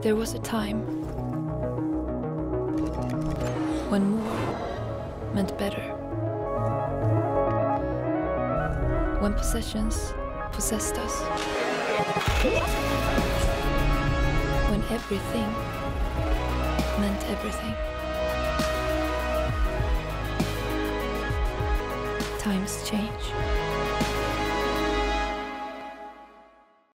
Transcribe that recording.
There was a time when more meant better. When possessions possessed us. When everything meant everything. Times change.